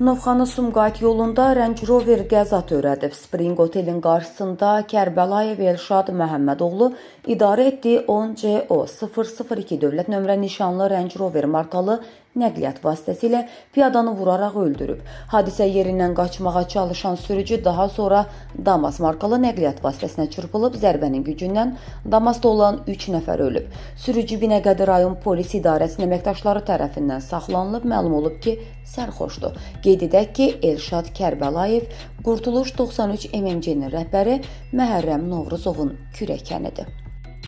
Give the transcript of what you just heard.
Novxanı Sumqayıt yolunda Range Rover qəza törədib. Spring otelin qarşısında Kərbəlayev Elşad Məhəmmədoğlu idarə etdiyi 10CO 002 dövlət nömrə nişanlı Range Rover markalı nəqliyyat vasitəsilə piyadanı vuraraq öldürüb. Hadisə yerindən qaçmağa çalışan sürücü daha sonra Damas markalı nəqliyyat vasitəsinə çırpılıb, zərbənin gücündən Damasda olan 3 nəfər ölüb. Sürücü Binəqədi rayon polis idarəsinin əməkdaşları tərəfindən saxlanılıb, məlum olub ki, sərxoşdur. Qeyd edək ki, Elşad Kərbəlayev Qurtuluş 93 MMC-nin rəhbəri Məhərrəm Novruzovun kürəkənidir.